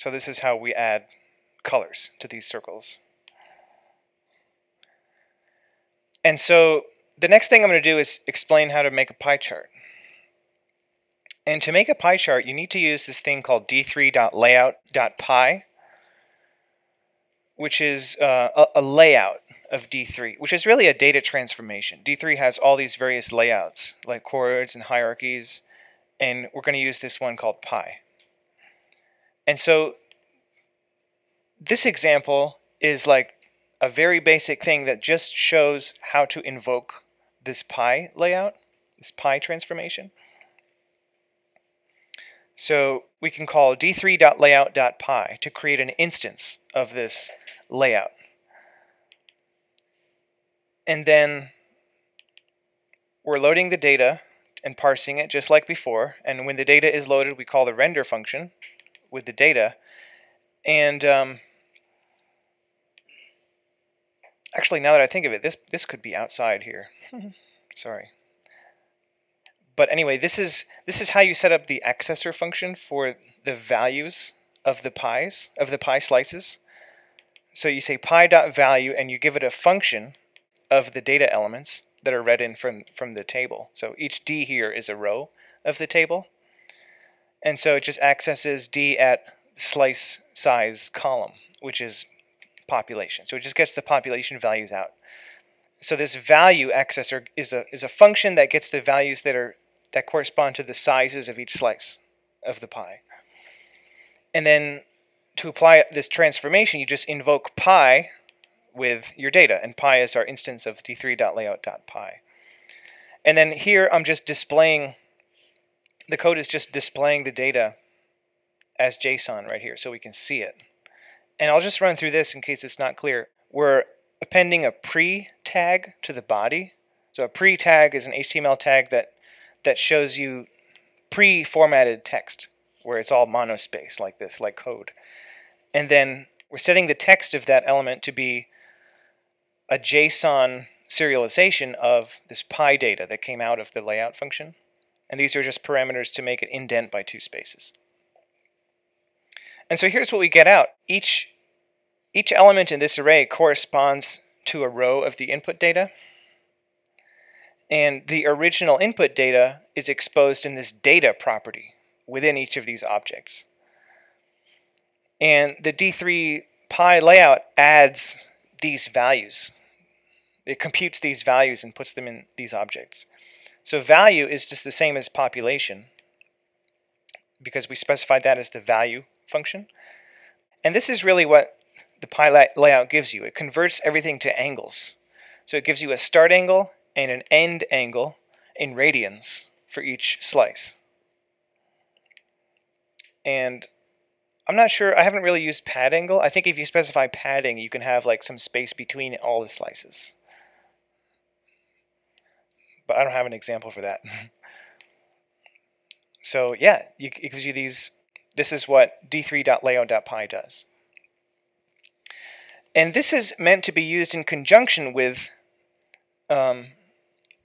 So this is how we add colors to these circles. And so the next thing I'm going to do is explain how to make a pie chart. And to make a pie chart, you need to use this thing called d3.layout.pie, which is uh, a, a, layout of D3, which is really a data transformation. D3 has all these various layouts, like chords and hierarchies, and we're going to use this one called pie. And so this example is like a very basic thing that just shows how to invoke this pie layout, this pie transformation. So we can call d3.layout.pie to create an instance of this layout. And then we're loading the data and parsing it just like before. And when the data is loaded, we call the render function with the data. And um, actually, now that I think of it, this this could be outside here. Sorry. But anyway, this is this is how you set up the accessor function for the values of the pies of the pie slices. So you say pie.value and you give it a function of the data elements that are read in from from the table. So each d here is a row of the table. And so it just accesses d at slice size column, which is population. So it just gets the population values out. So this value accessor is a is a function that gets the values that are that correspond to the sizes of each slice of the pie. And then to apply this transformation, you just invoke pie with your data, and pie is our instance of d3.layout.pie. And then here I'm just displaying, the code is just displaying the data as JSON right here so we can see it. And I'll just run through this in case it's not clear. We're appending a pre tag to the body. So a pre tag is an HTML tag that that shows you pre-formatted text where it's all monospace like this, like code. And then we're setting the text of that element to be a JSON serialization of this pie data that came out of the layout function. And these are just parameters to make it indent by two spaces. And so here's what we get out. Each, each element in this array corresponds to a row of the input data. And the original input data is exposed in this data property within each of these objects. And the D3 pie layout adds these values. It computes these values and puts them in these objects. So value is just the same as population because we specified that as the value function. And this is really what the pie layout gives you. It converts everything to angles. So it gives you a start angle and an end angle in radians for each slice. And I'm not sure, I haven't really used pad angle. I think if you specify padding, you can have like some space between all the slices. But I don't have an example for that. so yeah, it gives you these, this is what d3.layout.pie does. And this is meant to be used in conjunction with um,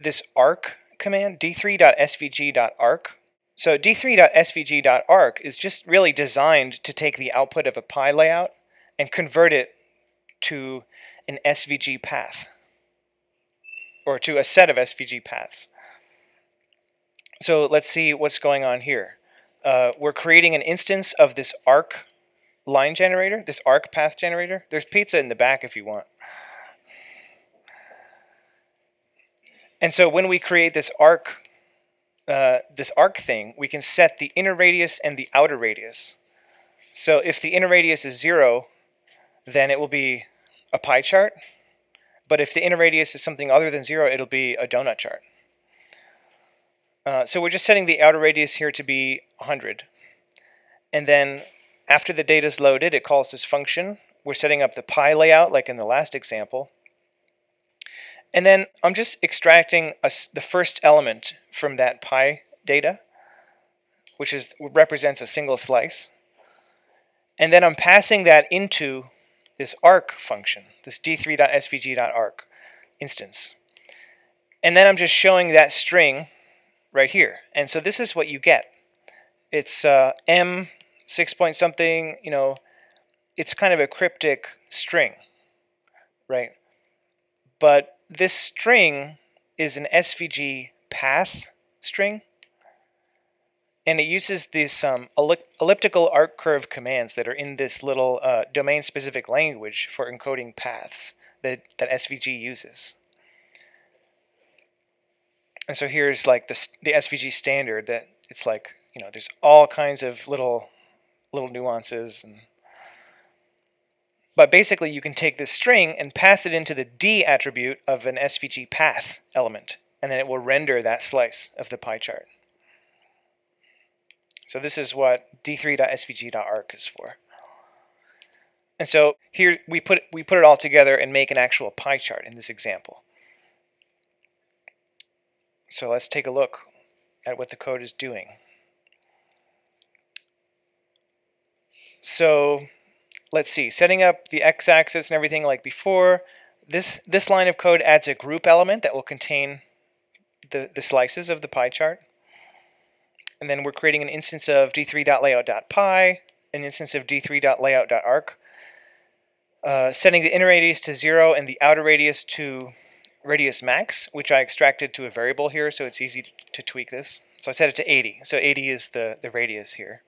this arc command, d3.svg.arc. So d3.svg.arc is just really designed to take the output of a pie layout and convert it to an SVG path, or to a set of SVG paths. So let's see what's going on here. Uh, we're creating an instance of this arc line generator, this arc path generator. There's pizza in the back if you want. And so when we create this arc, uh, this arc thing, we can set the inner radius and the outer radius. So if the inner radius is zero, then it will be a pie chart. But if the inner radius is something other than zero, it'll be a donut chart. Uh, so we're just setting the outer radius here to be 100. And then after the data is loaded, it calls this function. We're setting up the pie layout like in the last example. And then I'm just extracting a, the first element from that pie data, which is represents a single slice. And then I'm passing that into this arc function, this d3.svg.arc instance. And then I'm just showing that string right here. And so this is what you get. It's uh, m six point something, you know, it's kind of a cryptic string, right? But this string is an SVG path string, and it uses these um, elliptical arc curve commands that are in this little uh, domain-specific language for encoding paths that, that SVG uses. And so here's like the, the SVG standard that it's like, you know, there's all kinds of little little nuances and but basically you can take this string and pass it into the D attribute of an SVG path element and then it will render that slice of the pie chart. So this is what d3.svg.arc is for. And so here we put we put it all together and make an actual pie chart in this example. So let's take a look at what the code is doing. So let's see, setting up the x-axis and everything like before, this, this line of code adds a group element that will contain the, the slices of the pie chart. And then we're creating an instance of d3.layout.pie, an instance of d3.layout.arc, uh, setting the inner radius to 0 and the outer radius to radius max, which I extracted to a variable here, so it's easy to tweak this. So I set it to 80. So 80 is the, the radius here.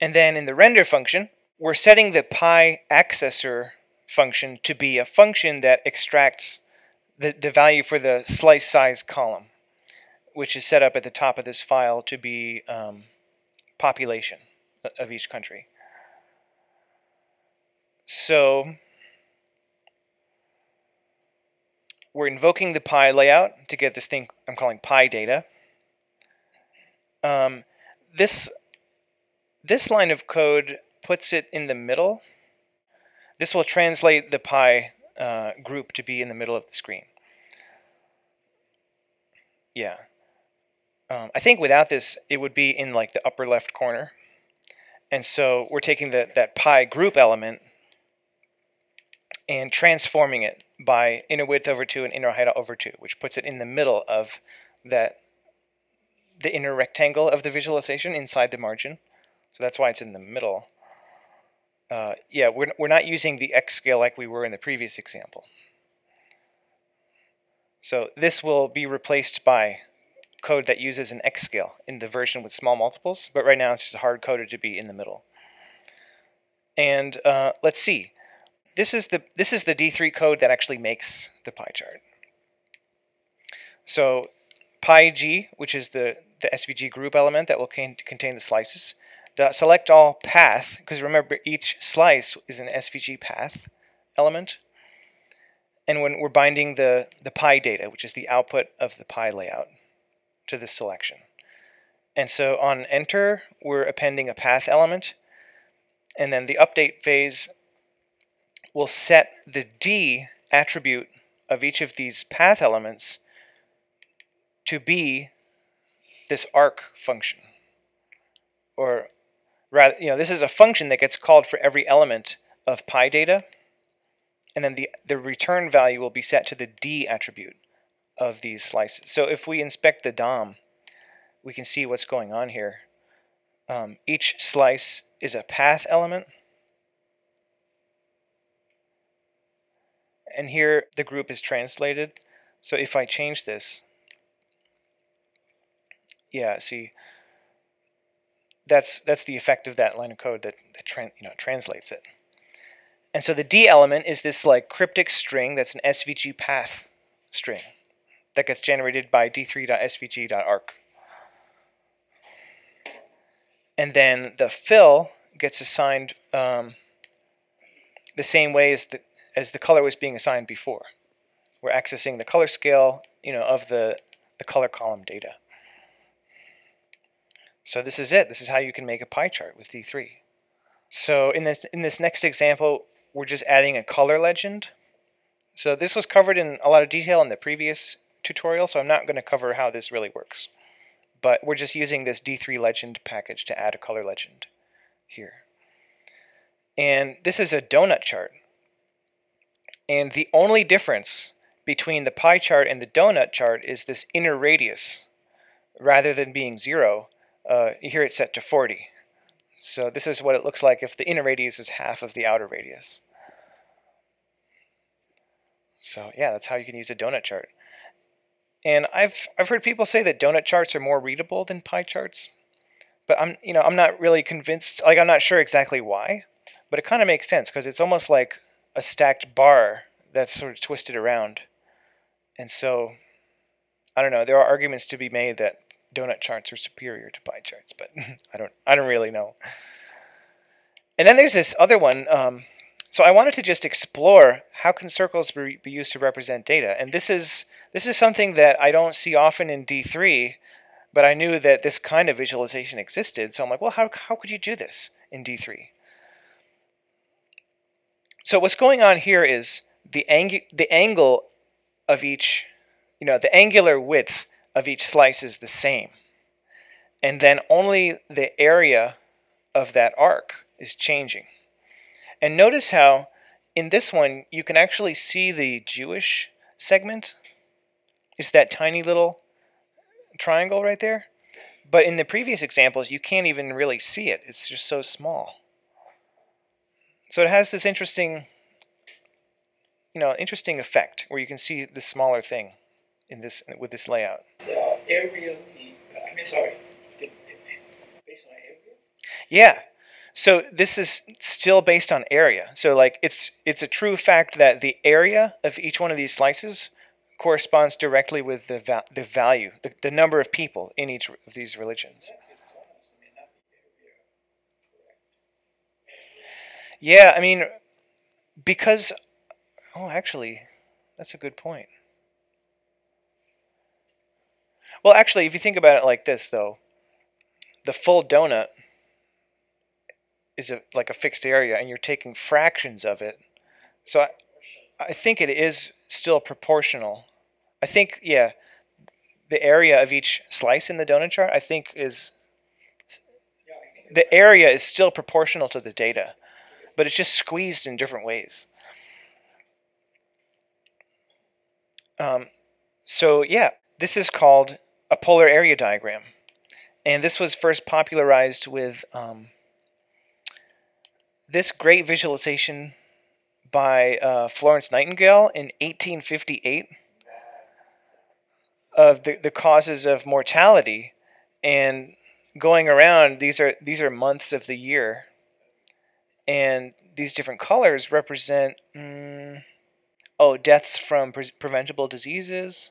And then in the render function, we're setting the pie accessor function to be a function that extracts the, the value for the slice size column, which is set up at the top of this file to be um, population of each country. So we're invoking the pie layout to get this thing I'm calling pie data. Um, this, this line of code puts it in the middle. This will translate the pie uh, group to be in the middle of the screen. Yeah. Um, I think without this, it would be in like the upper left corner. And so we're taking the, that pie group element and transforming it by inner width over 2 and inner height over 2, which puts it in the middle of that the inner rectangle of the visualization inside the margin. So that's why it's in the middle. Uh, yeah, we're, we're not using the X scale like we were in the previous example. So this will be replaced by code that uses an X scale in the version with small multiples, but right now it's just hard coded to be in the middle. And uh, let's see this is the this is the D3 code that actually makes the pie chart. So pie-g, which is the, the SVG group element that will contain the slices, the select all path, because remember each slice is an SVG path element. And when we're binding the, the pie data, which is the output of the pie layout, to this selection. And so on enter, we're appending a path element. And then the update phase will set the D attribute of each of these path elements to be this arc function. Or rather, you know, this is a function that gets called for every element of pie data. And then the, the return value will be set to the D attribute of these slices. So if we inspect the DOM, we can see what's going on here. Um, each slice is a path element. and here the group is translated. So if I change this, yeah, see, that's that's the effect of that line of code that, that you know translates it. And so the D element is this like cryptic string that's an SVG path string that gets generated by d3.svg.arc. And then the fill gets assigned um, the same way as the as the color was being assigned before. We're accessing the color scale, you know, of the, the color column data. So this is it. This is how you can make a pie chart with D3. So in this in this next example, we're just adding a color legend. So this was covered in a lot of detail in the previous tutorial, so I'm not going to cover how this really works. But we're just using this D3 legend package to add a color legend here. And this is a donut chart. And the only difference between the pie chart and the donut chart is this inner radius. Rather than being zero, uh, here it's set to 40. So this is what it looks like if the inner radius is half of the outer radius. So yeah, that's how you can use a donut chart. And I've I've heard people say that donut charts are more readable than pie charts, but I'm you know I'm not really convinced. Like I'm not sure exactly why, but it kind of makes sense because it's almost like a stacked bar that's sort of twisted around, and so I don't know. There are arguments to be made that donut charts are superior to pie charts, but I don't I don't really know. And then there's this other one. Um, so I wanted to just explore how can circles be, be used to represent data, and this is this is something that I don't see often in D3, but I knew that this kind of visualization existed. So I'm like, well, how how could you do this in D3? So what's going on here is the angle the angle of each, you know, the angular width of each slice is the same. And then only the area of that arc is changing. And notice how in this one you can actually see the Jewish segment. It's that tiny little triangle right there. But in the previous examples you can't even really see it. It's just so small. So it has this interesting you know, interesting effect where you can see the smaller thing in this with this layout. Uh, area, I mean, sorry, based on area? Yeah, so this is still based on area. So like it's it's a true fact that the area of each one of these slices corresponds directly with the va the value, the, the number of people in each of these religions. Yeah, I mean, because oh, actually, that's a good point. Well, actually, if you think about it like this, though, the full donut is a, like a fixed area and you're taking fractions of it. So I think it is still proportional. I think, yeah, the area of each slice in the donut chart, I think is, the area is still proportional to the data, but it's just squeezed in different ways. Um, so yeah, this is called a polar area diagram. And this was first popularized with um, this great visualization by uh, Florence Nightingale in 1858 of the, the causes of mortality and going around these are these are months of the year. And these different colors represent mm, oh deaths from pre- preventable diseases.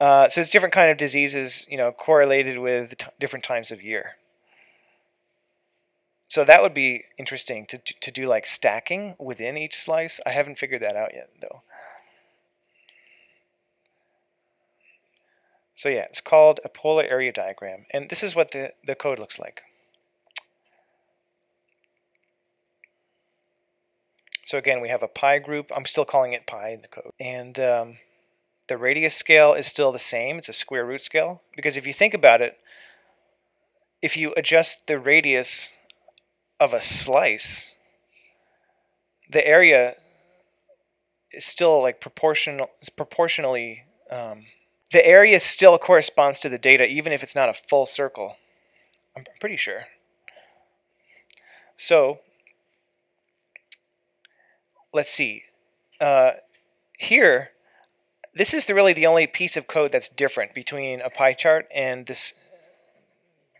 Uh, so it's different kind of diseases you know correlated with t- different times of year so that would be interesting to, to, to do like stacking within each slice. I haven't figured that out yet though. So yeah, it's called a polar area diagram. And this is what the, the code looks like. So again, we have a pie group. I'm still calling it pie in the code. And um, the radius scale is still the same. It's a square root scale. Because if you think about it, if you adjust the radius of a slice, the area is still like proportional proportionally um, the area still corresponds to the data even if it's not a full circle. I'm pretty sure. So let's see. Uh, here this is the, really the only piece of code that's different between a pie chart and this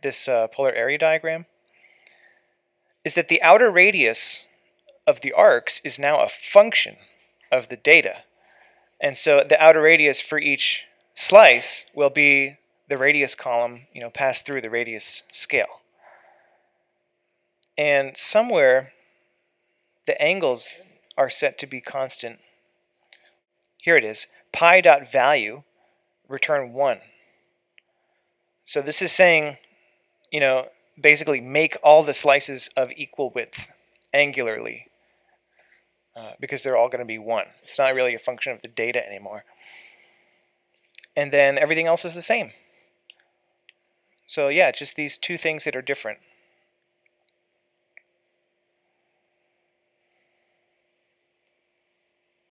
this uh, polar area diagram is that the outer radius of the arcs is now a function of the data. And so the outer radius for each slice will be the radius column, you know, passed through the radius scale. And somewhere the angles are set to be constant. Here it is, pie dot value return 1. So this is saying, you know, basically make all the slices of equal width angularly uh, because they're all going to be one. It's not really a function of the data anymore. And then everything else is the same. So yeah, just these two things that are different.